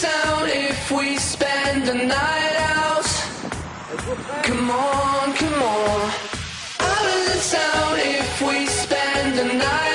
sound if we spend the night out. Come on, come on. Out of the town if we spend the night